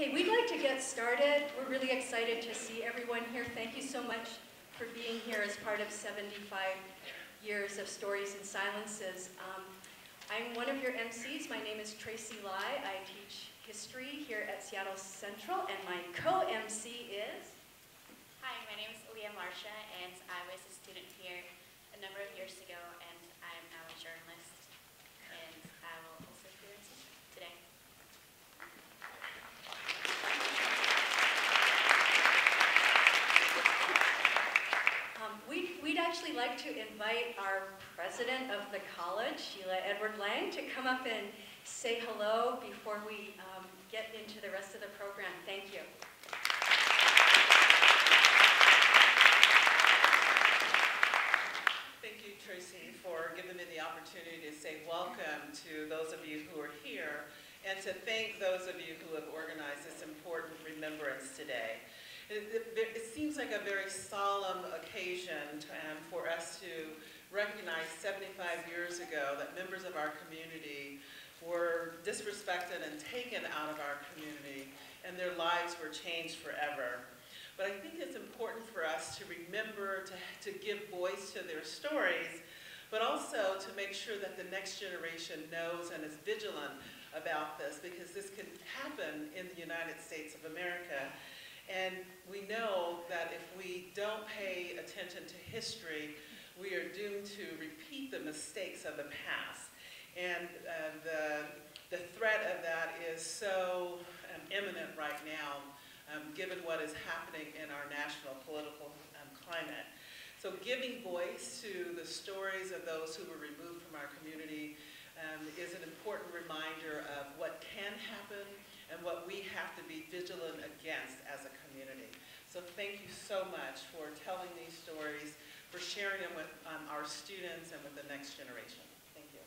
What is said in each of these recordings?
Okay, we'd like to get started. We're really excited to see everyone here. Thank you so much for being here as part of 75 years of Stories and Silences. Um, I'm one of your MCs. My name is Tracy Lai. I teach history here at Seattle Central, and my co-MC is... Hi, my name is Alia Marsha, and I was a student here a number of years ago, and I'm now a journalist, and I will also be your MC today. Um, we'd, we'd actually like to invite our president of the college, Sheila Edwards Lange, to come up and say hello before we um, get into the rest of the program. Thank you. Thank you, Tracy, for giving me the opportunity to say welcome to those of you who are here and to thank those of you who have organized this important remembrance today. It, it, seems like a very solemn occasion um, for us to recognize 75 years ago that members of our community were disrespected and taken out of our community and their lives were changed forever. But I think it's important for us to remember to, to give voice to their stories, but also to make sure that the next generation knows and is vigilant about this because this can happen in the United States of America. And we know that if we don't pay attention to history, we are doomed to repeat the mistakes of the past. And uh, the, the threat of that is so um, imminent right now um, given what is happening in our national political um, climate. So giving voice to the stories of those who were removed from our community um, is an important reminder of what can happen and what we have to be vigilant against as a community. So thank you so much for telling these stories, for sharing them with um, our students and with the next generation. Thank you.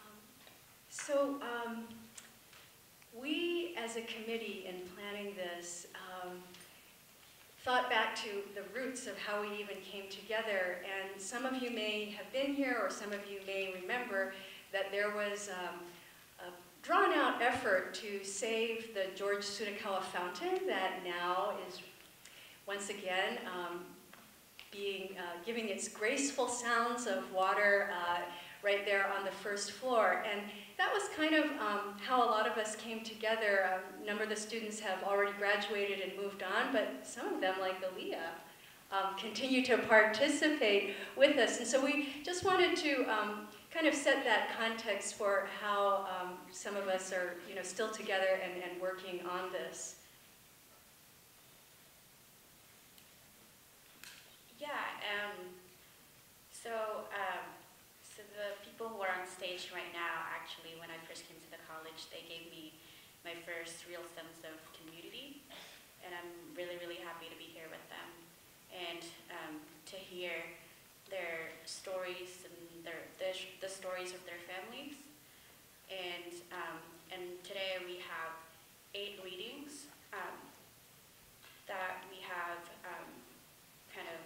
Um, So, um, we as a committee in planning this um, thought back to the roots of how we even came together. And some of you may have been here, or some of you may remember that there was um, a drawn out effort to save the George Tsutakawa fountain that now is once again um, being, uh, giving its graceful sounds of water uh, right there on the first floor. And that was kind of um, how a lot of us came together. A number of the students have already graduated and moved on, but some of them, like Alia, um, continue to participate with us. And so we just wanted to um, kind of set that context for how um, some of us are you know, still together and, and working on this. Yeah, um, so, people who are on stage right now, actually, when I first came to the college, they gave me my first real sense of community, and I'm really, really happy to be here with them and um, to hear their stories and their, the, the stories of their families. And, um, and today we have eight readings um, that we have um, kind of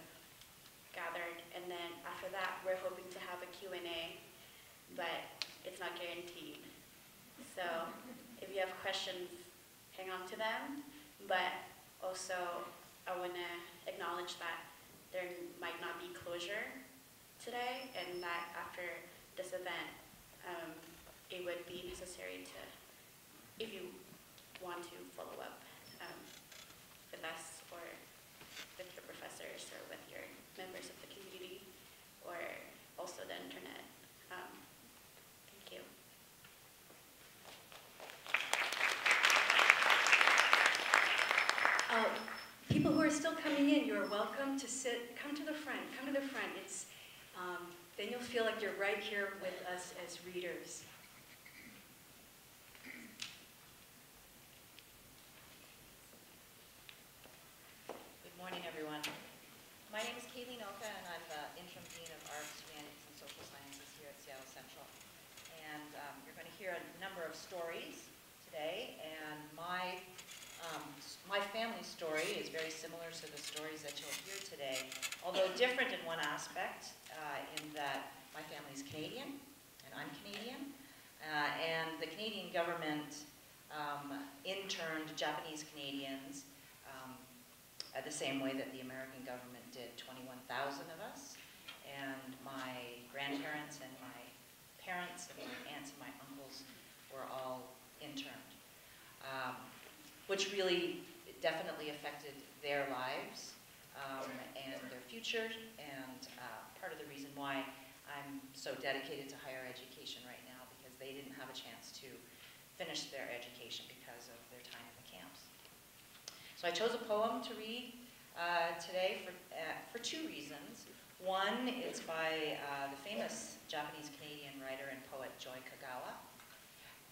gathered, and then after that, we're hoping to have a Q&A, but it's not guaranteed. So if you have questions, hang on to them, but also I want to acknowledge that there might not be closure today, and that after this event, um, it would be necessary to, if you want to follow up um, with us or with your professors or with your members of the community or also the internet. Um, thank you. Uh, People who are still in, you're welcome to sit, come to the front, come to the front. It's, um, then you'll feel like you're right here with us as readers. Good morning, everyone. My name is Kayleen Oka, and I'm the interim dean of arts, humanities, and social sciences here at Seattle Central. And um, you're going to hear a number of stories today, and my um, s- my family's story is very similar to the stories that you'll hear today, although different in one aspect, uh, in that my family's Canadian and I'm Canadian. Uh, and the Canadian government um, interned Japanese Canadians um, uh, the same way that the American government did 21,000 of us. And my grandparents and my parents and my aunts and my uncles were all interned, um, which really definitely affected their lives um, and their future. And uh, part of the reason why I'm so dedicated to higher education right now because they didn't have a chance to finish their education because of their time in the camps. So I chose a poem to read uh, today for, uh, for two reasons. One is by uh, the famous Japanese-Canadian writer and poet Joy Kogawa.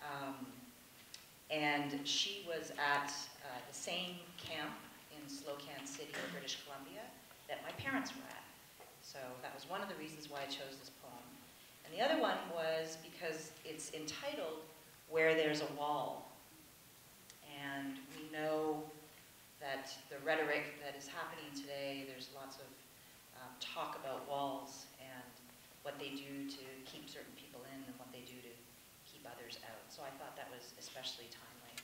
Um, and she was at uh, the same camp in Slocan City, British Columbia, that my parents were at. So that was one of the reasons why I chose this poem. And the other one was because it's entitled Where There's a Wall. And we know that the rhetoric that is happening today, there's lots of um, talk about walls and what they do to keep certain people in and what they do to keep others out. So I thought that was especially timely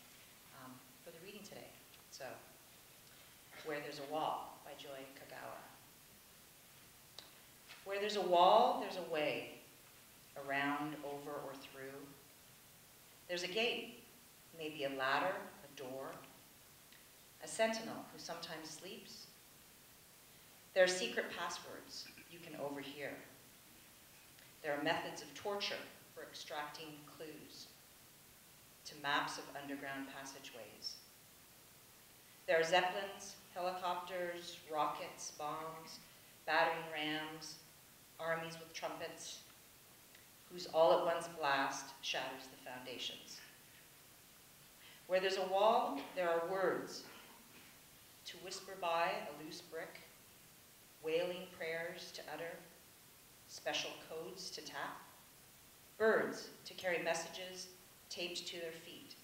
um, for the reading today. So, Where There's a Wall by Joy Kogawa. Where there's a wall, there's a way, around, over, or through. There's a gate, maybe a ladder, a door, a sentinel who sometimes sleeps. There are secret passwords you can overhear. There are methods of torture for extracting clues to maps of underground passageways. There are zeppelins, helicopters, rockets, bombs, battering rams, armies with trumpets, whose all at once blast shatters the foundations. Where there's a wall, there are words to whisper by a loose brick, wailing prayers to utter, special codes to tap, birds to carry messages taped to their feet.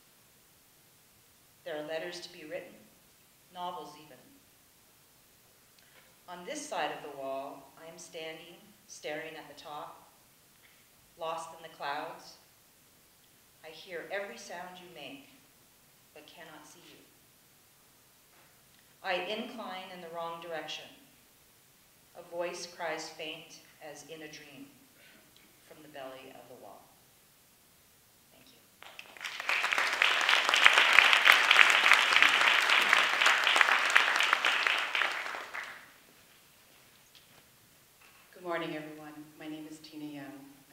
There are letters to be written, novels even. On this side of the wall, I am standing, staring at the top, lost in the clouds. I hear every sound you make, but cannot see you. I incline in the wrong direction. A voice cries faint as in a dream from the belly of the wall. Thank you. Good morning, everyone. My name is Tina Young.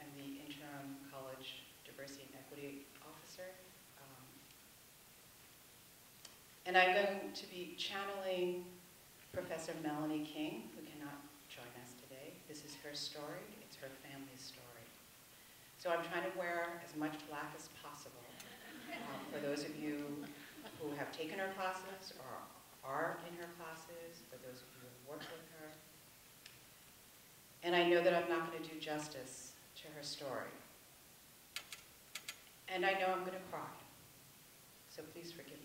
I'm the interim college diversity and equity officer. Um, And I'm going to be channeling Professor Melanie King, who cannot join us today. This is her story. It's her family's story. So I'm trying to wear as much black as possible. Um, For those of you who have taken her classes or are in her classes, for those of you who have worked with her, and I know that I'm not going to do justice to her story. And I know I'm going to cry. So please forgive me.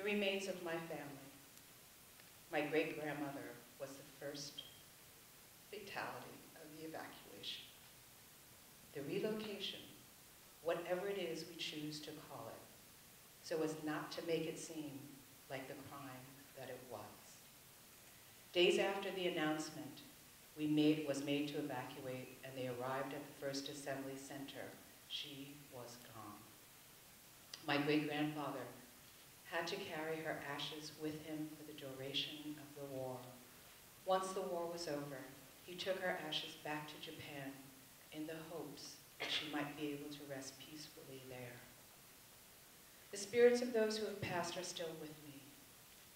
The remains of my family. My great grandmother was the first fatality of the evacuation. The relocation, whatever it is we choose to call it, so as not to make it seem like the crime that it was. Days after the announcement we made, was made to evacuate and they arrived at the First Assembly Center, she was gone. My great-grandfather had to carry her ashes with him for the duration of the war. Once the war was over, he took her ashes back to Japan in the hopes that she might be able to rest peacefully there. The spirits of those who have passed are still with me.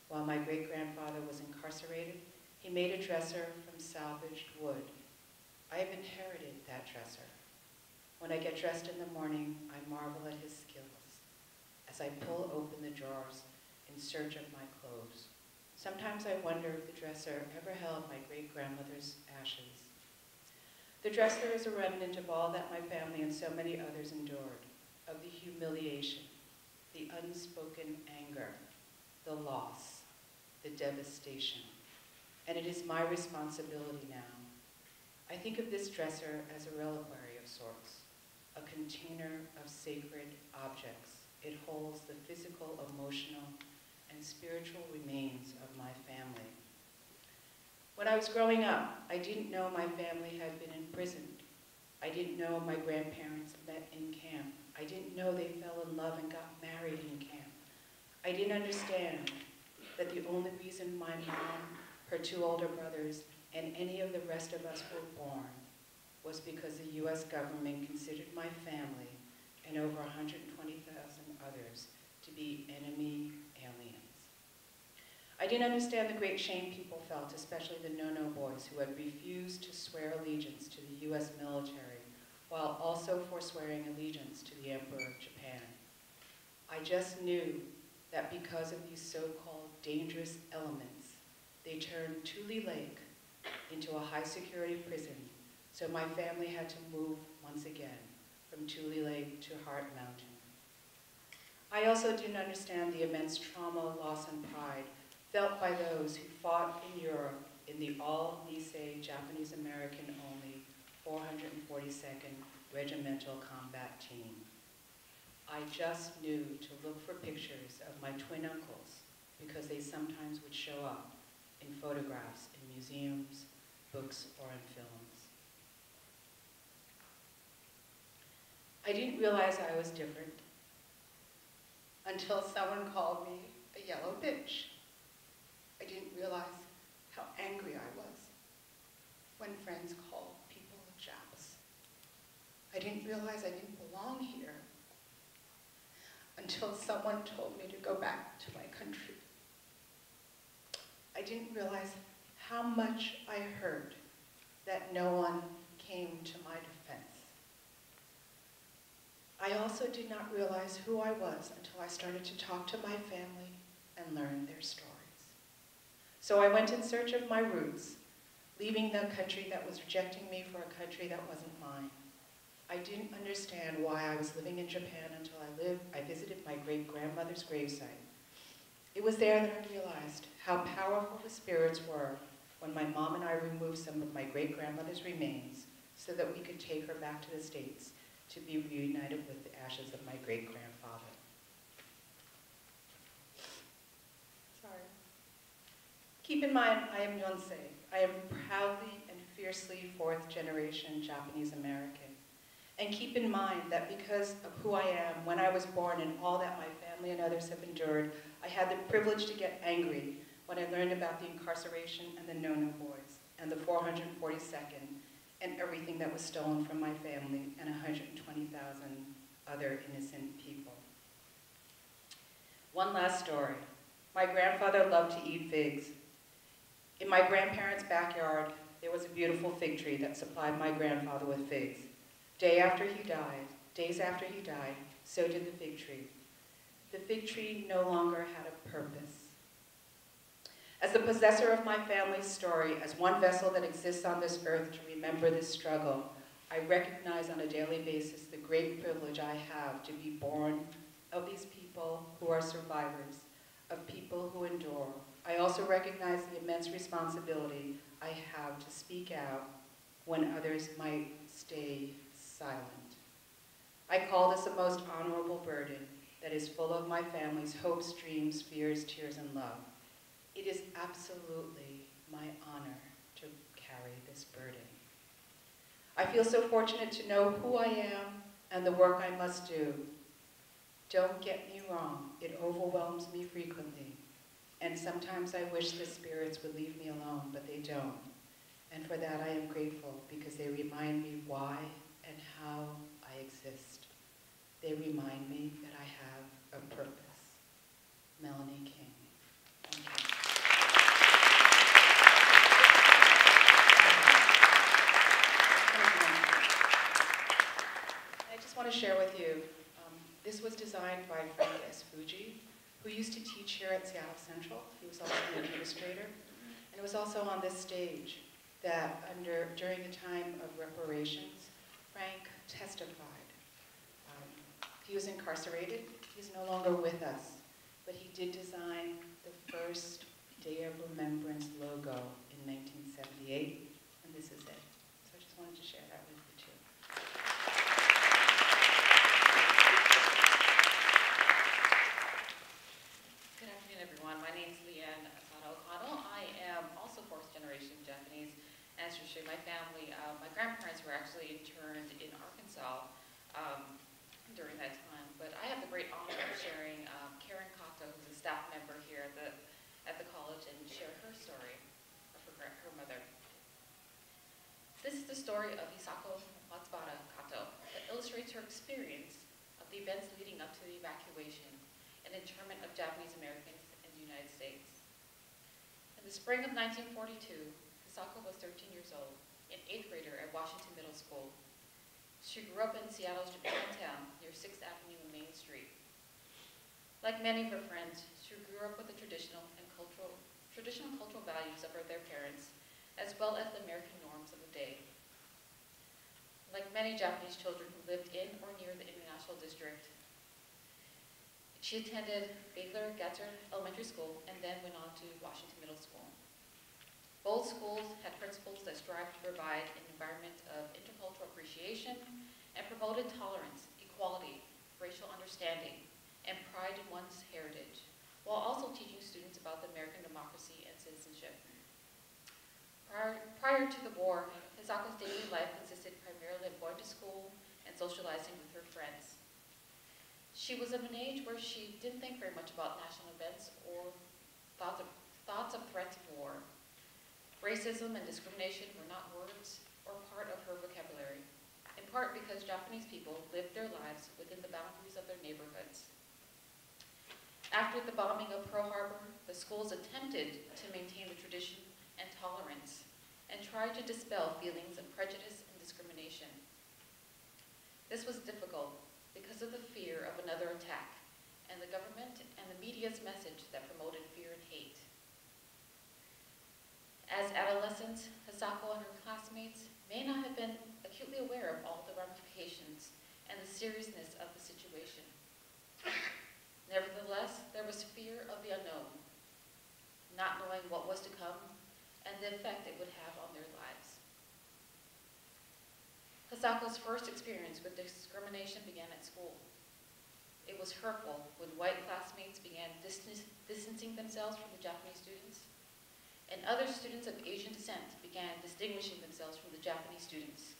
While my great-grandfather was incarcerated, he made a dresser from salvaged wood. I have inherited that dresser. When I get dressed in the morning, I marvel at his skills as I pull open the drawers in search of my clothes. Sometimes I wonder if the dresser ever held my great-grandmother's ashes. The dresser is a remnant of all that my family and so many others endured, of the humiliation, the unspoken anger, the loss, the devastation. And it is my responsibility now. I think of this dresser as a reliquary of sorts, a container of sacred objects. It holds the physical, emotional, and spiritual remains of my family. When I was growing up, I didn't know my family had been imprisoned. I didn't know my grandparents met in camp. I didn't know they fell in love and got married in camp. I didn't understand that the only reason my mom, her two older brothers, and any of the rest of us were born was because the US government considered my family and over 120,000 others to be enemy aliens. I didn't understand the great shame people felt, especially the no-no boys who had refused to swear allegiance to the US military while also forswearing allegiance to the Emperor of Japan. I just knew that because of these so-called dangerous elements, they turned Tule Lake into a high-security prison, so my family had to move once again from Tule Lake to Heart Mountain. I also didn't understand the immense trauma, loss, and pride felt by those who fought in Europe in the all-Nisei Japanese-American only 442nd Regimental Combat Team. I just knew to look for pictures of my twin uncles because they sometimes would show up in photographs in museums, books, or in films. I didn't realize I was different until someone called me a yellow bitch. I didn't realize how angry I was when friends called people Japs. I didn't realize I didn't belong here until someone told me to go back to my country. I didn't realize how much I heard that no one came to my defense. I also did not realize who I was until I started to talk to my family and learn their stories. So I went in search of my roots, leaving the country that was rejecting me for a country that wasn't mine. I didn't understand why I was living in Japan until I lived, I visited my great-grandmother's gravesite. It was there that I realized how powerful the spirits were when my mom and I removed some of my great-grandmother's remains so that we could take her back to the States to be reunited with the ashes of my great-grandfather. Sorry. Keep in mind, I am Yonsei. I am proudly and fiercely fourth generation Japanese American. And keep in mind that because of who I am, when I was born and all that my family and others have endured, I had the privilege to get angry when I learned about the incarceration and the no-no boys and the 442nd and everything that was stolen from my family and 120,000 other innocent people. One last story. My grandfather loved to eat figs. In my grandparents' backyard, there was a beautiful fig tree that supplied my grandfather with figs. Day after he died, days after he died, so did the fig tree. The fig tree no longer had a purpose. As the possessor of my family's story, as one vessel that exists on this earth to remember this struggle, I recognize on a daily basis the great privilege I have to be born of these people who are survivors, of people who endure. I also recognize the immense responsibility I have to speak out when others might stay silent. I call this a most honorable burden that is full of my family's hopes, dreams, fears, tears, and love. It is absolutely my honor to carry this burden. I feel so fortunate to know who I am and the work I must do. Don't get me wrong, it overwhelms me frequently. And sometimes I wish the spirits would leave me alone, but they don't. And for that I am grateful because they remind me why and how I exist. They remind me that I have a purpose. Melanie King. Want to share with you, um, this was designed by Frank S. Fujii, who used to teach here at Seattle Central. He was also an administrator. And it was also on this stage that under, during the time of reparations, Frank testified. Um, he was incarcerated He's no longer with us, but he did design the first Day of Remembrance logo in 1978, and this is it. So I just wanted to share that with you too. Good afternoon, everyone. My name is Lyanne Asada O'Connell. I am also fourth generation Japanese ancestry. My family, uh, my grandparents were actually interned in Arkansas um, during that time. But I have the great honor of sharing um, Karen Kato, who's a staff member here at the, at the college, and share her story of her, her mother. This is the story of Hisako Matsubara Kato that illustrates her experience of the events leading up to the evacuation and internment of Japanese Americans in the United States. In the spring of 1942, Hisako was 13 years old, an eighth grader at Washington Middle School. She grew up in Seattle's Japantown near 6th Avenue and Main Street. Like many of her friends, she grew up with the traditional and cultural, traditional cultural values of her, their parents, as well as the American norms of the day. Like many Japanese children who lived in or near the International District, she attended Bailey Gatzert Elementary School and then went on to Washington Middle School. Both schools had principals that strived to provide an environment of intercultural appreciation and promoted tolerance, equality, racial understanding, and pride in one's heritage, while also teaching students about the American democracy and citizenship. Prior, prior to the war, Hisako's daily life consisted primarily of going to school and socializing with her friends. She was of an age where she didn't think very much about national events or thoughts of, thoughts of threats of war. Racism and discrimination were not words or part of her vocabulary, in part because Japanese people lived their lives within the boundaries of their neighborhoods. After the bombing of Pearl Harbor, the schools attempted to maintain the tradition and tolerance and tried to dispel feelings of prejudice and discrimination. This was difficult because of the fear of another attack and the government and the media's message that promoted fear and hate. As adolescents, Hisako and her classmates may not have been acutely aware of all the ramifications and the seriousness of the situation. Nevertheless, there was fear of the unknown, not knowing what was to come and the effect it would have on their lives. Hisako's first experience with discrimination began at school. It was hurtful when white classmates began distancing themselves from the Japanese students, and other students of Asian descent began distinguishing themselves from the Japanese students.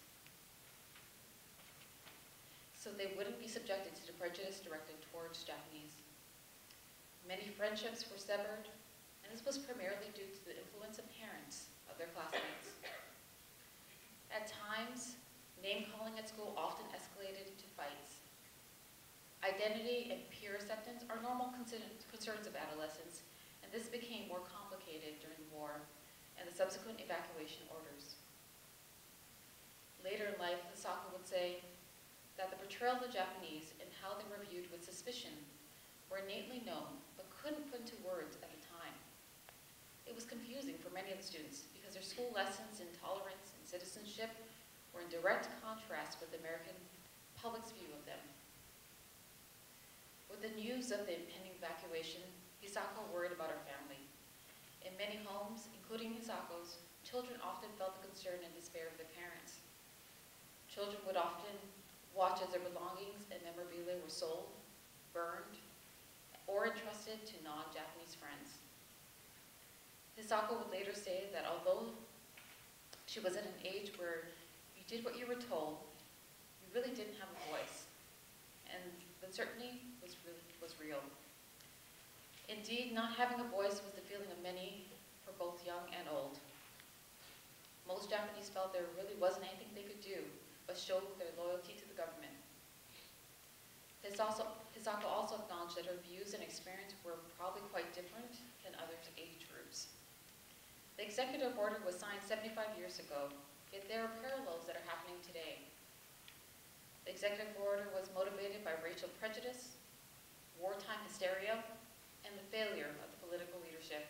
So they wouldn't be subjected to the prejudice directed towards Japanese. Many friendships were severed, and this was primarily due to the influence of parents of their classmates. At times, name-calling at school often escalated into fights. Identity and peer acceptance are normal concerns of adolescents, and this became more complicated during the war and the subsequent evacuation orders. Later in life, Hisako would say that the portrayal of the Japanese and how they were viewed with suspicion were innately known, but couldn't put into words at the time. It was confusing for many of the students because their school lessons in tolerance and citizenship were in direct contrast with the American public's view of them. With the news of the impending evacuation, Hisako worried about her family. In many homes, including Hisako's, children often felt the concern and despair of their parents. Children would often watch as their belongings and memorabilia were sold, burned, or entrusted to non-Japanese friends. Hisako would later say that although she was at an age where you did what you were told, you really didn't have a voice, and the uncertainty was really was real. Indeed, not having a voice was the feeling of many for both young and old. Most Japanese felt there really wasn't anything they could do but show their loyalty to the government. Also, Hisako also acknowledged that her views and experience were probably quite different than others' age groups. The executive order was signed 75 years ago, yet there are parallels that are happening today. The executive order was motivated by racial prejudice, wartime hysteria, and the failure of the political leadership.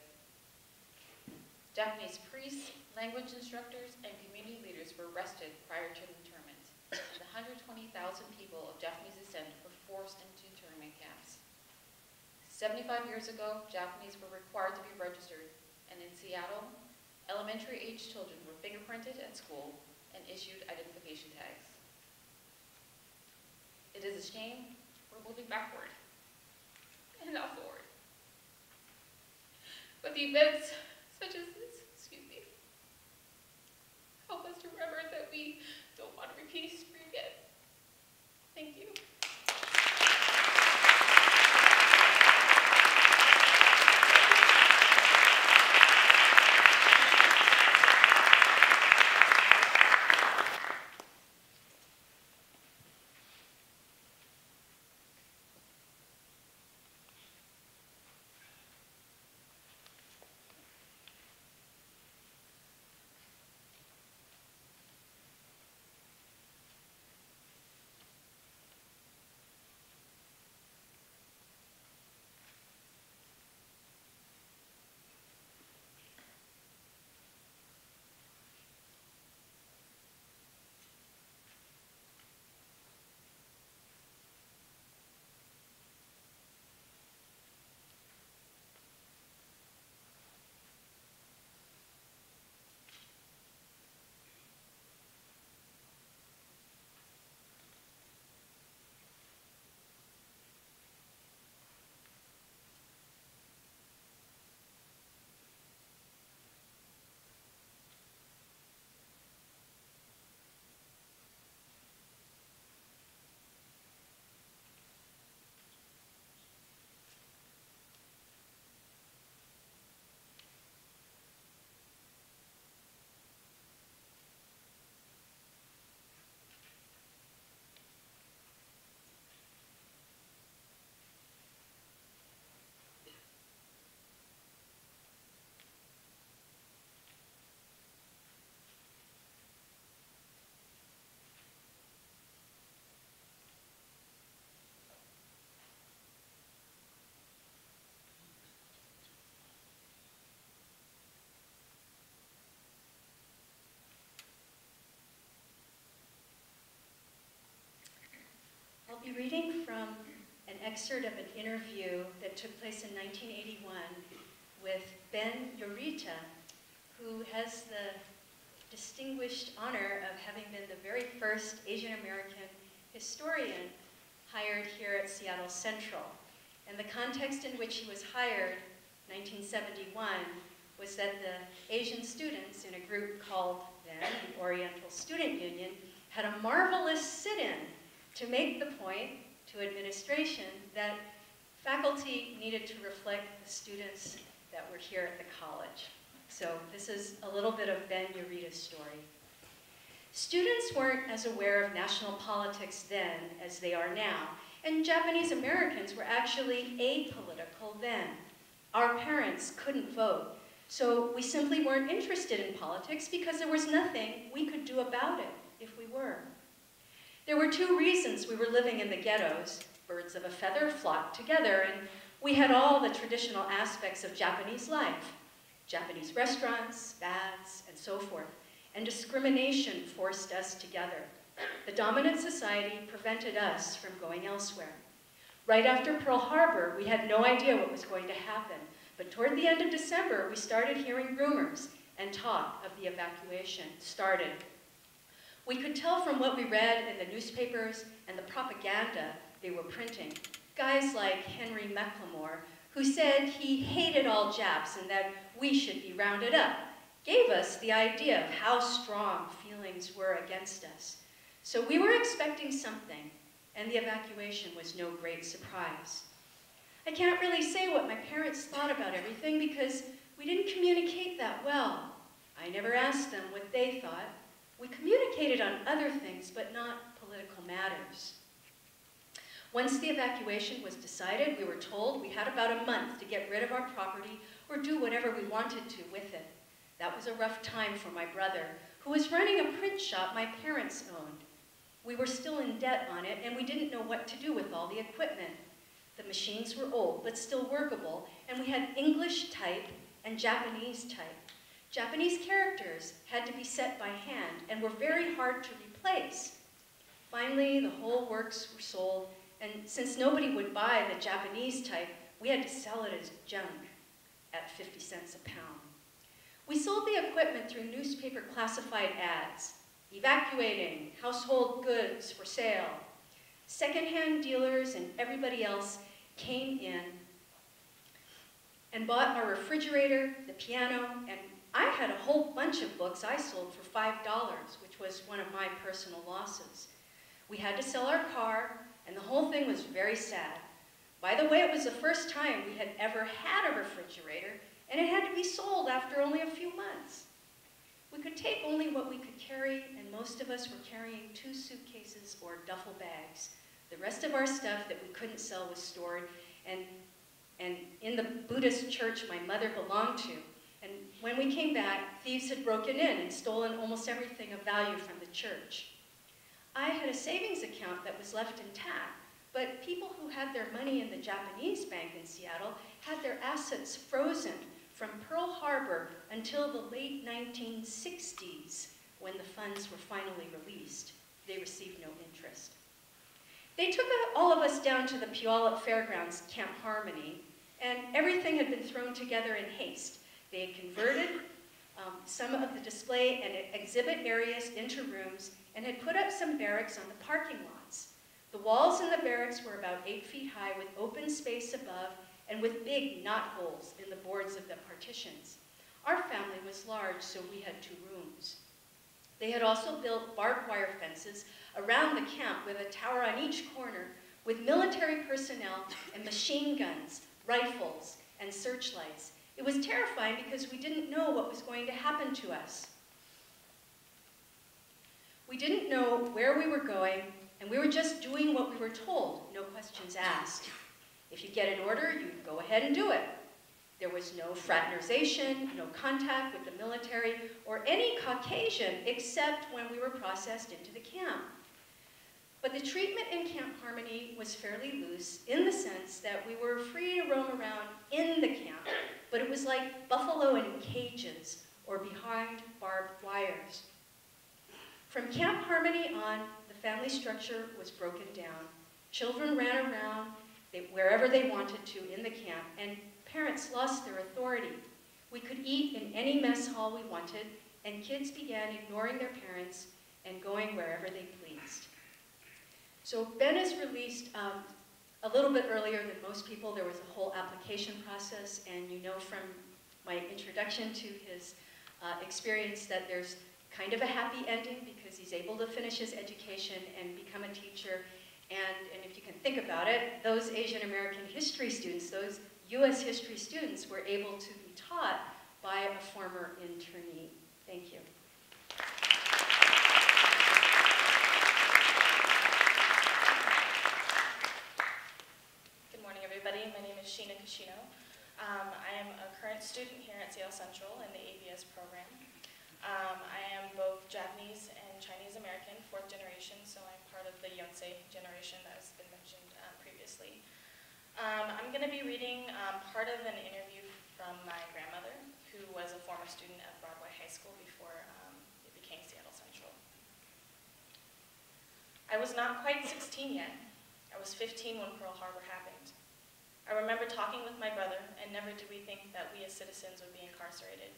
Japanese priests, language instructors, and community leaders were arrested prior to internment, and the 120,000 people of Japanese descent were forced into internment camps. 75 years ago, Japanese were required to be registered, and in Seattle, elementary-age children were fingerprinted at school and issued identification tags. It is a shame we're moving backward and not forward. But the events such as this, excuse me, help us to remember that we don't want to repeat history again. Thank you. Be reading from an excerpt of an interview that took place in 1981 with Ben Yorita, who has the distinguished honor of having been the very first Asian American historian hired here at Seattle Central. And the context in which he was hired, 1971, was that the Asian students in a group called then the Oriental Student Union had a marvelous sit-in to make the point to administration that faculty needed to reflect the students that were here at the college. So this is a little bit of Ben Yorita's story. Students weren't as aware of national politics then as they are now, and Japanese Americans were actually apolitical then. Our parents couldn't vote, so we simply weren't interested in politics because there was nothing we could do about it if we were. There were two reasons we were living in the ghettos. Birds of a feather flocked together, and we had all the traditional aspects of Japanese life. Japanese restaurants, baths, and so forth. And discrimination forced us together. The dominant society prevented us from going elsewhere. Right after Pearl Harbor, we had no idea what was going to happen. But toward the end of December, we started hearing rumors and talk of the evacuation started. We could tell from what we read in the newspapers and the propaganda they were printing. Guys like Henry McLemore, who said he hated all Japs and that we should be rounded up, gave us the idea of how strong feelings were against us. So we were expecting something, and the evacuation was no great surprise. I can't really say what my parents thought about everything because we didn't communicate that well. I never asked them what they thought. We communicated on other things, but not political matters. Once the evacuation was decided, we were told we had about a month to get rid of our property or do whatever we wanted to with it. That was a rough time for my brother, who was running a print shop my parents owned. We were still in debt on it, and we didn't know what to do with all the equipment. The machines were old, but still workable, and we had English type and Japanese type. Japanese characters had to be set by hand and were very hard to replace. Finally, the whole works were sold, and since nobody would buy the Japanese type, we had to sell it as junk at 50 cents a pound. We sold the equipment through newspaper classified ads, evacuating household goods for sale. Secondhand dealers and everybody else came in and bought our refrigerator, the piano, and I had a whole bunch of books I sold for $5, which was one of my personal losses. We had to sell our car, and the whole thing was very sad. By the way, it was the first time we had ever had a refrigerator, and it had to be sold after only a few months. We could take only what we could carry, and most of us were carrying two suitcases or duffel bags. The rest of our stuff that we couldn't sell was stored, and, and in the Buddhist church my mother belonged to. When we came back, thieves had broken in and stolen almost everything of value from the church. I had a savings account that was left intact, but people who had their money in the Japanese bank in Seattle had their assets frozen from Pearl Harbor until the late 1960s when the funds were finally released. They received no interest. They took all of us down to the Puyallup Fairgrounds Camp Harmony, and everything had been thrown together in haste. They had converted um, some of the display and exhibit areas into rooms and had put up some barracks on the parking lots. The walls in the barracks were about eight feet high with open space above and with big knot holes in the boards of the partitions. Our family was large, so we had two rooms. They had also built barbed wire fences around the camp with a tower on each corner with military personnel and machine guns, rifles, and searchlights. It was terrifying because we didn't know what was going to happen to us. We didn't know where we were going, and we were just doing what we were told, no questions asked. If you get an order, you go ahead and do it. There was no fraternization, no contact with the military, or any Caucasian except when we were processed into the camp. But the treatment in Camp Harmony was fairly loose in the sense that we were free to roam around in the camp, but it was like buffalo in cages or behind barbed wires. From Camp Harmony on, the family structure was broken down. Children ran around they, wherever they wanted to in the camp, and parents lost their authority. We could eat in any mess hall we wanted, and kids began ignoring their parents and going wherever they pleased. So Ben is released um, a little bit earlier than most people. There was a whole application process, and you know from my introduction to his uh, experience that there's kind of a happy ending because he's able to finish his education and become a teacher. And, and if you can think about it, those Asian American history students, those U.S. history students were able to be taught by a former internee. Thank you. Good morning, everybody. My name is Shina Kashino. Um, I am a current student here at Seattle Central in the ABS program. Um, I am both Japanese and Chinese American, fourth generation, so I'm part of the Yonsei generation that has been mentioned uh, previously. Um, I'm going to be reading um, part of an interview from my grandmother, who was a former student at Broadway High School before um, it became Seattle Central. I was not quite 16 yet. I was 15 when Pearl Harbor happened. I remember talking with my brother, and never did we think that we as citizens would be incarcerated.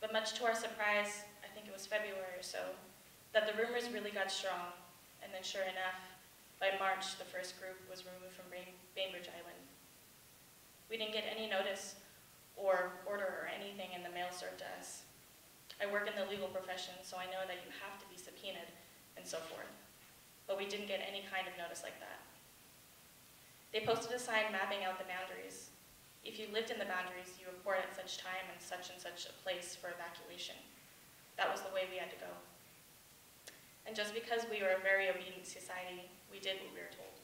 But much to our surprise, I think it was February or so, that the rumors really got strong. And then sure enough, by March, the first group was removed from Bainbridge Island. We didn't get any notice or order or anything in the mail served to us. I work in the legal profession, so I know that you have to be subpoenaed and so forth. But we didn't get any kind of notice like that. They posted a sign mapping out the boundaries, if you lived in the boundaries, you report at such time and such and such a place for evacuation. That was the way we had to go. And just because we were a very obedient society, we did what we were told.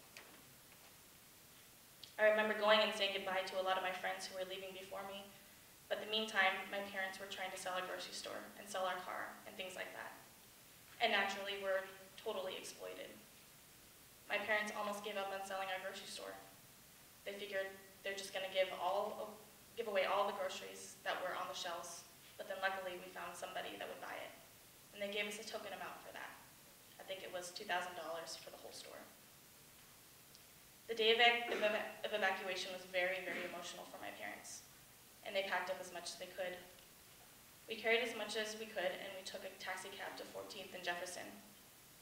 I remember going and saying goodbye to a lot of my friends who were leaving before me, but in the meantime, my parents were trying to sell a grocery store and sell our car and things like that. And naturally, we're totally exploited. My parents almost gave up on selling our grocery store. They figured they're just going to give all give away all the groceries that were on the shelves. But then luckily we found somebody that would buy it. And they gave us a token amount for that. I think it was $2,000 for the whole store. The day of, of evacuation was very, very emotional for my parents, and they packed up as much as they could. We carried as much as we could, and we took a taxi cab to 14th and Jefferson.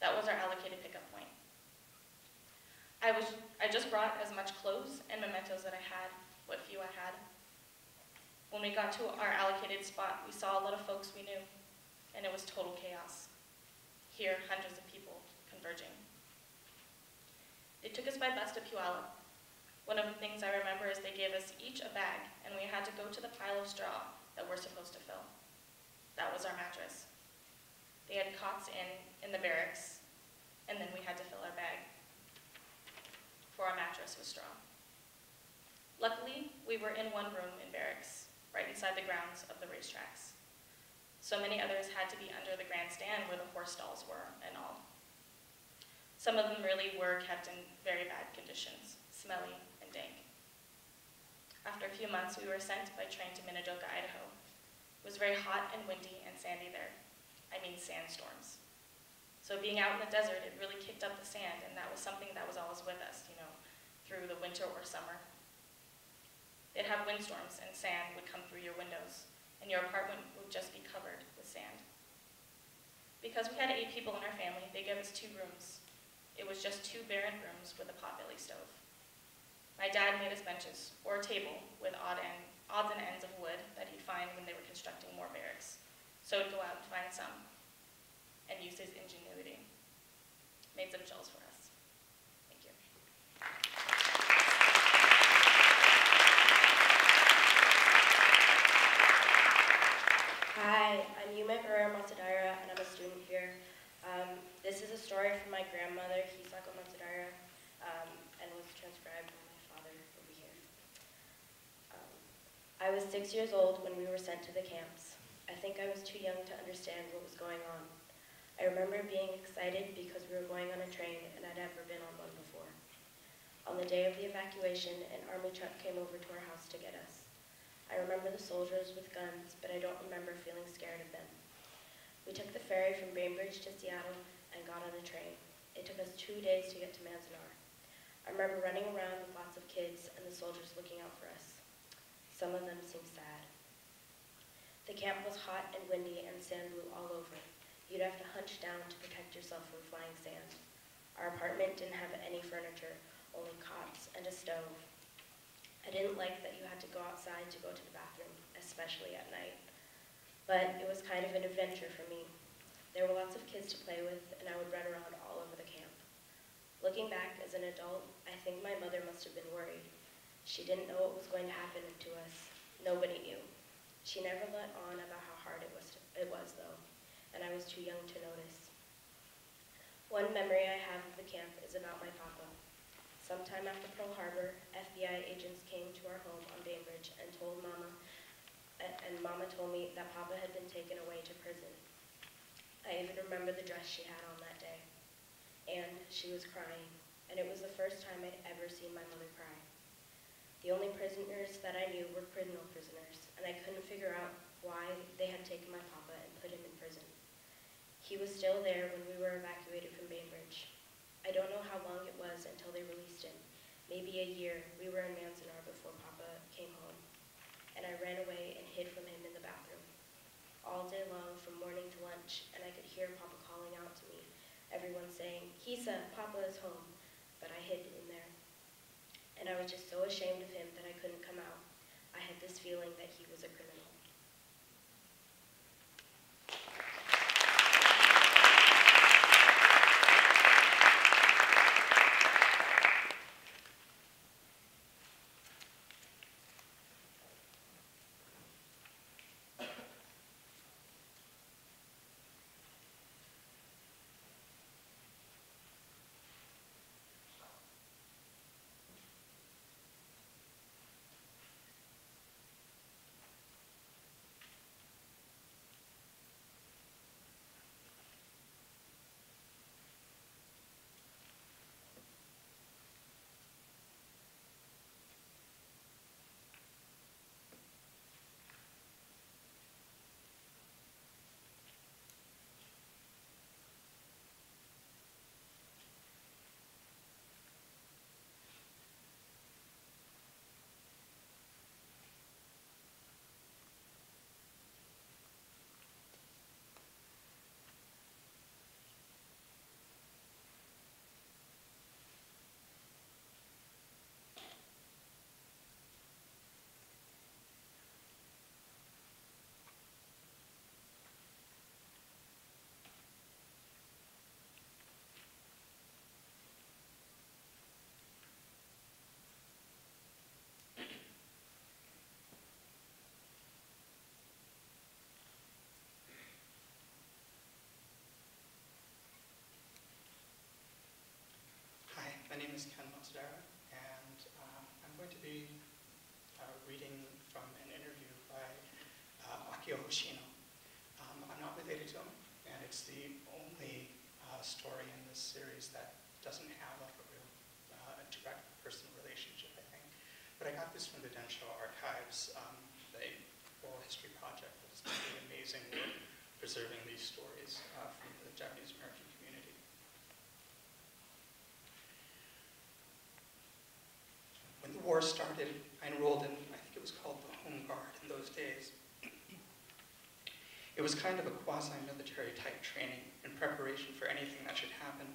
That was our allocated pickup point. I was, I just brought as much clothes and mementos that I had, what few I had. When we got to our allocated spot, we saw a lot of folks we knew, and it was total chaos. Here, hundreds of people converging. They took us by bus to Puyallup. One of the things I remember is they gave us each a bag, and we had to go to the pile of straw that we're supposed to fill. That was our mattress. They had cots in, in the barracks, and then we had to fill our bag. For our mattress was strong. Luckily, we were in one room in barracks, right inside the grounds of the racetracks. So many others had to be under the grandstand where the horse stalls were and all. Some of them really were kept in very bad conditions, smelly and dank. After a few months, we were sent by train to Minidoka, Idaho. It was very hot and windy and sandy there. I mean sandstorms. So being out in the desert, it really kicked up the sand, and that was something that was always with us, you know, through the winter or summer. They'd have windstorms, and sand would come through your windows, and your apartment would just be covered with sand. Because we had eight people in our family, they gave us two rooms. It was just two barren rooms with a potbelly stove. My dad made us benches, or a table, with odd end, odds and ends of wood that he'd find when they were constructing more barracks. So he'd go out and find some, and use his ingenuity. Made some shells for us. Thank you. Hi, I'm Yume Barrera-Matsudaira, and I'm a student here. Um, this is a story from my grandmother, Hisako Matsudaira, um, and was transcribed by my father over here. Um, I was six years old when we were sent to the camps. I think I was too young to understand what was going on. I remember being excited because we were going on a train and I'd never been on one before. On the day of the evacuation, an army truck came over to our house to get us. I remember the soldiers with guns, but I don't remember feeling scared of them. We took the ferry from Bainbridge to Seattle and got on a train. It took us two days to get to Manzanar. I remember running around with lots of kids and the soldiers looking out for us. Some of them seemed sad. The camp was hot and windy and sand blew all over. You'd have to hunch down to protect yourself from flying sand. Our apartment didn't have any furniture, only cots and a stove. I didn't like that you had to go outside to go to the bathroom, especially at night. But it was kind of an adventure for me. There were lots of kids to play with, and I would run around all over the camp. Looking back as an adult, I think my mother must have been worried. She didn't know what was going to happen to us. Nobody knew. She never let on about how hard it was, it was though, and I was too young to notice. One memory I have of the camp is about my papa. Sometime after Pearl Harbor, FBI agents came to our home on Bainbridge and told Mama, and Mama told me that Papa had been taken away to prison. I even remember the dress she had on that day. And she was crying, and it was the first time I'd ever seen my mother cry. The only prisoners that I knew were criminal prisoners, and I couldn't figure out why they had taken my papa and put him in prison. He was still there when we were evacuated from Bainbridge. I don't know how long it was until they released him. Maybe a year. We were in Manzanar before Papa came home. And I ran away and hid from him in the bathroom. All day long, from morning to lunch, and I could hear Papa calling out to me. Everyone saying, Kisa, Papa is home. But I hid in there. And I was just so ashamed of him that I couldn't come out. I had this feeling that he was a criminal. Um, I'm not related to him, and it's the only uh, story in this series that doesn't have like a real uh, direct personal relationship, I think. But I got this from the Densho Archives, um, a oral history project that has been doing amazing work preserving these stories uh, from the Japanese American community. When the war started, I enrolled in, I think it was called the Home Guard in those days. It was kind of a quasi-military type training in preparation for anything that should happen.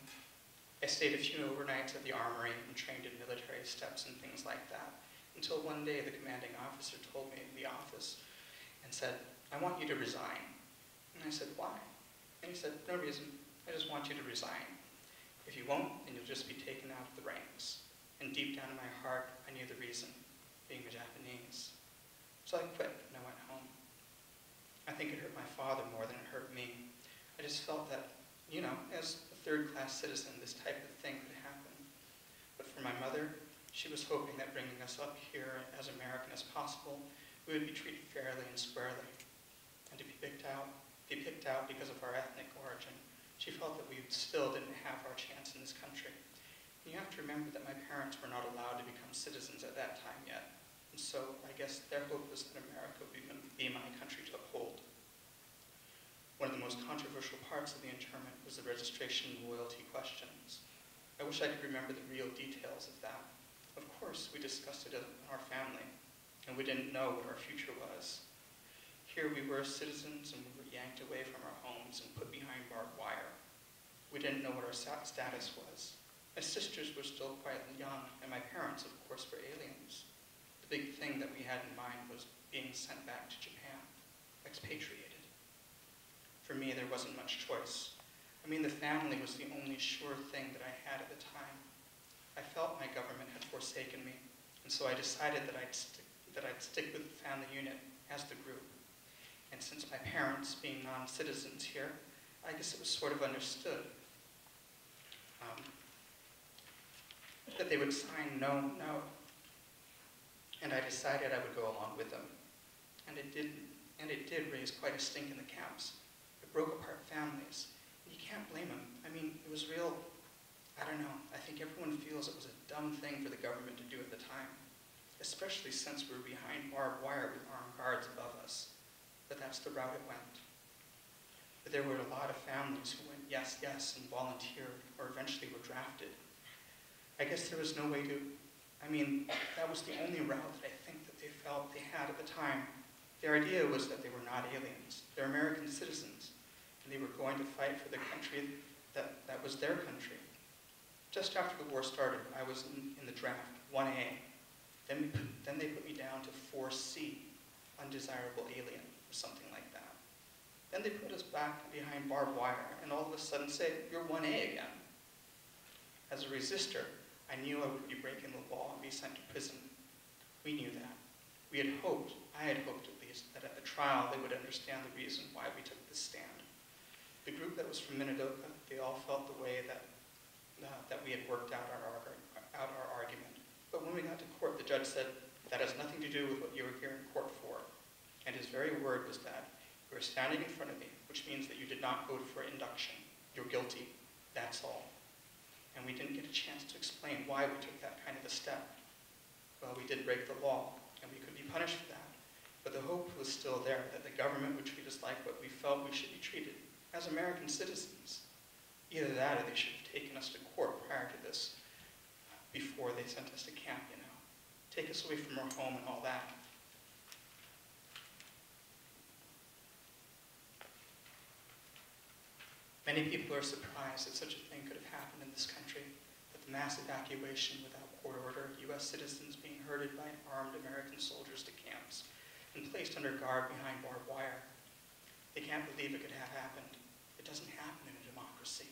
I stayed a few overnights at the armory and trained in military steps and things like that, until one day the commanding officer told me in the office and said, I want you to resign. And I said, why? And he said, no reason, I just want you to resign. If you won't, then you'll just be taken out of the ranks. And deep down in my heart, I knew the reason, being a Japanese. So I quit and I went home. I think it hurt my father more than it hurt me. I just felt that, you know, as a third-class citizen, this type of thing could happen. But for my mother, she was hoping that bringing us up here as American as possible, we would be treated fairly and squarely. And to be picked out, be picked out because of our ethnic origin, she felt that we still didn't have our chance in this country. And you have to remember that my parents were not allowed to become citizens at that time yet. And so I guess their hope was that America would be, be my country to uphold. One of the most controversial parts of the internment was the registration and loyalty questions. I wish I could remember the real details of that. Of course, we discussed it in our family, and we didn't know what our future was. Here we were citizens, and we were yanked away from our homes and put behind barbed wire. We didn't know what our status was. My sisters were still quite young, and my parents, of course, were aliens. Big thing that we had in mind was being sent back to Japan, expatriated. For me, there wasn't much choice. I mean, the family was the only sure thing that I had at the time. I felt my government had forsaken me, and so I decided that I'd, that I'd stick with the family unit as the group. And since my parents, being non-citizens here, I guess it was sort of understood um, that they would sign no, no. And I decided I would go along with them. And it did, and it did raise quite a stink in the camps. It broke apart families. You can't blame them. I mean, it was real, I don't know, I think everyone feels it was a dumb thing for the government to do at the time, especially since we were behind barbed wire with armed guards above us. But that's the route it went. But there were a lot of families who went yes, yes, and volunteered, or eventually were drafted. I guess there was no way to, I mean, that was the only route that I think that they felt they had at the time. Their idea was that they were not aliens. They're American citizens, and they were going to fight for the country that, that was their country. Just after the war started, I was in, in the draft, 1A. Then, then they put me down to 4C, undesirable alien, or something like that. Then they put us back behind barbed wire and all of a sudden say, you're 1A again. As a resistor, I knew I would be breaking the law and be sent to prison. We knew that. We had hoped, I had hoped at least, that at the trial they would understand the reason why we took this stand. The group that was from Minidoka, they all felt the way that, uh, that we had worked out our, out our argument. But when we got to court, the judge said, that has nothing to do with what you were here in court for. And his very word was that you are standing in front of me, which means that you did not vote for induction. You're guilty. That's all. And we didn't get a chance to explain why we took that kind of a step. Well, we did break the law, and we could be punished for that. But the hope was still there that the government would treat us like what we felt we should be treated, as American citizens. Either that or they should have taken us to court prior to this, before they sent us to camp, you know. Take us away from our home and all that. Many people are surprised that such a thing could have happened in this country, that the mass evacuation without court order, U.S. citizens being herded by armed American soldiers to camps and placed under guard behind barbed wire. They can't believe it could have happened. It doesn't happen in a democracy.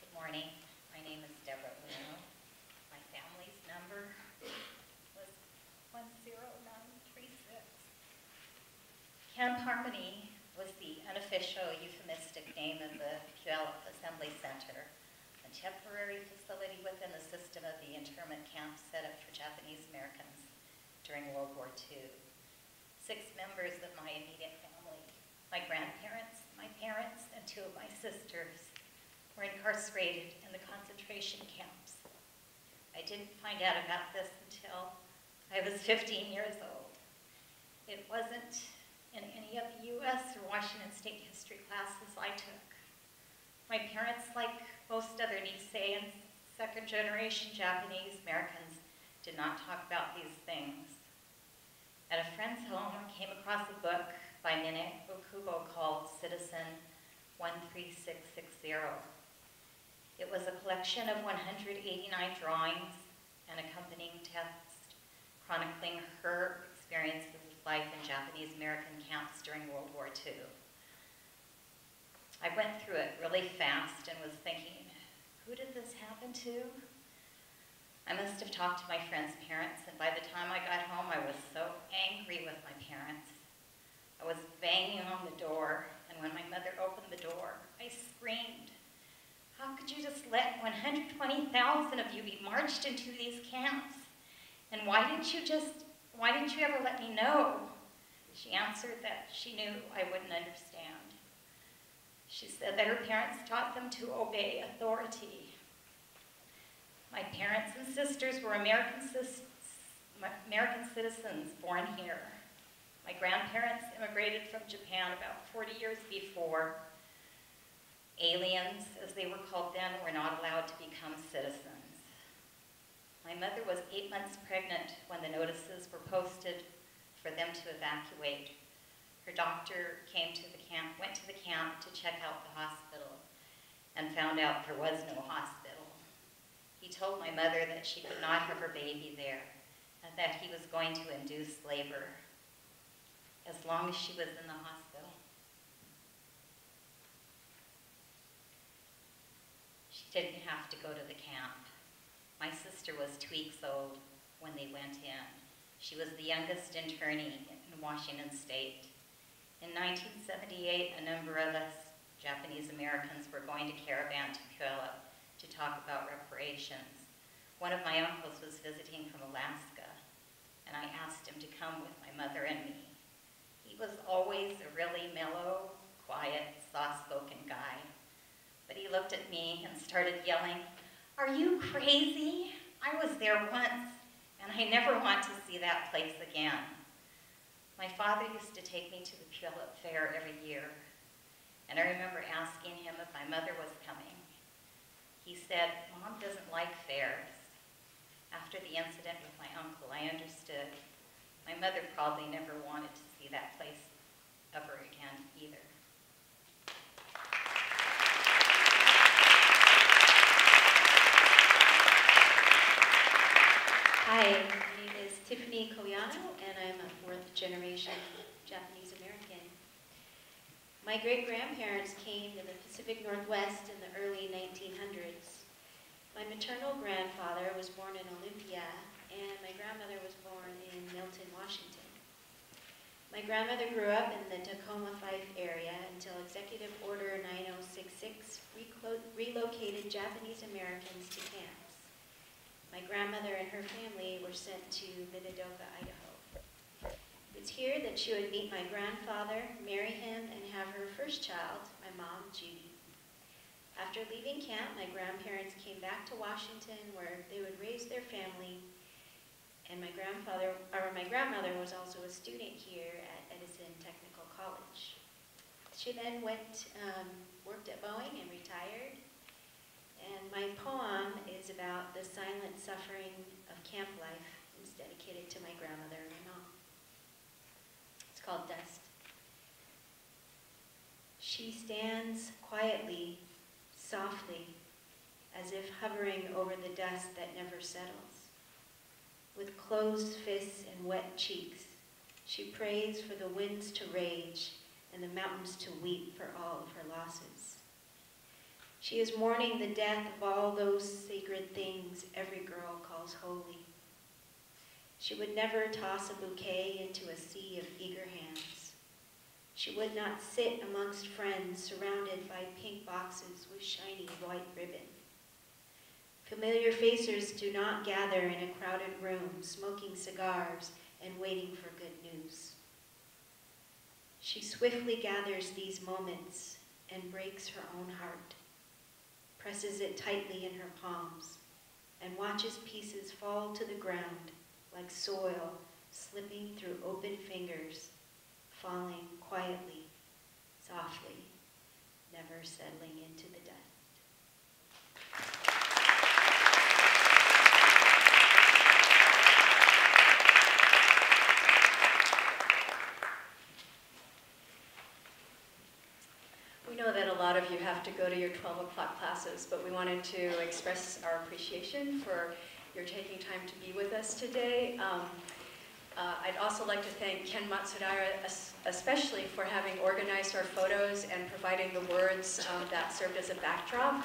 Good morning. My name is Deborah Uno. My family's number was 10936. Camp Harmony was the unofficial euphemistic name of the Puyallup Assembly Center, a temporary facility within the system of the internment camp set up for Japanese Americans during World War II. Six members of my immediate family, my grandparents, my parents, and two of my sisters, were incarcerated in the concentration camps. I didn't find out about this until I was 15 years old. It wasn't in any of the U.S. or Washington State history classes I took. My parents, like most other Nisei and second-generation Japanese Americans, did not talk about these things. At a friend's home, I came across a book by Mine Okubo called Citizen 13660. It was a collection of 189 drawings and accompanying text chronicling her experiences of life in Japanese American camps during World War II. I went through it really fast and was thinking, who did this happen to? I must have talked to my friend's parents, and by the time I got home, I was so angry with my parents. I was banging on the door, when my mother opened the door, I screamed. How could you just let 120,000 of you be marched into these camps? And why didn't you just, why didn't you ever let me know? She answered that she knew I wouldn't understand. She said that her parents taught them to obey authority. My parents and sisters were American, American citizens born here. My grandparents immigrated from Japan about 40 years before. Aliens, as they were called then, were not allowed to become citizens. My mother was eight months pregnant when the notices were posted for them to evacuate. Her doctor came to the camp, went to the camp to check out the hospital and found out there was no hospital. He told my mother that she could not have her baby there and that he was going to induce labor as long as she was in the hospital. She didn't have to go to the camp. My sister was two weeks old when they went in. She was the youngest internee in Washington State. In 1978, a number of us Japanese Americans were going to caravan to Puyallup to talk about reparations. One of my uncles was visiting from Alaska, and I asked him to come with my mother and me. Was always a really mellow, quiet, soft-spoken guy. But he looked at me and started yelling, are you crazy? I was there once, and I never want to see that place again. My father used to take me to the Puyallup Fair every year, and I remember asking him if my mother was coming. He said, Mom doesn't like fairs. After the incident with my uncle, I understood. My mother probably never wanted to see that place ever again either. Hi, my name is Tiffani Koyano, and I'm a fourth generation Japanese American. My great grandparents came to the Pacific Northwest in the early 1900s. My maternal grandfather was born in Olympia, and my grandmother was born in Milton, Washington. My grandmother grew up in the Tacoma Fife area until Executive Order 9066 relocated Japanese Americans to camps. My grandmother and her family were sent to Minidoka, Idaho. Here that she would meet my grandfather, marry him, and have her first child, my mom, Judy. After leaving camp, my grandparents came back to Washington where they would raise their family, and my grandfather, or my grandmother was also a student here at Edison Technical College. She then went, um, worked at Boeing and retired, and my poem is about the silent suffering of camp life. It's dedicated to my grandmother and my called Dust. She stands quietly, softly, as if hovering over the dust that never settles. With closed fists and wet cheeks, she prays for the winds to rage and the mountains to weep for all of her losses. She is mourning the death of all those sacred things every girl calls holy. She would never toss a bouquet into a sea of eager hands. She would not sit amongst friends surrounded by pink boxes with shiny white ribbon. Familiar faces do not gather in a crowded room, smoking cigars and waiting for good news. She swiftly gathers these moments and breaks her own heart, presses it tightly in her palms, and watches pieces fall to the ground like soil slipping through open fingers, falling quietly, softly, never settling into the dust. We know that a lot of you have to go to your 12 o'clock classes, but we wanted to express our appreciation for your taking time to be with us today. Um, uh, I'd also like to thank Ken Matsudaira especially for having organized our photos and providing the words um, that served as a backdrop.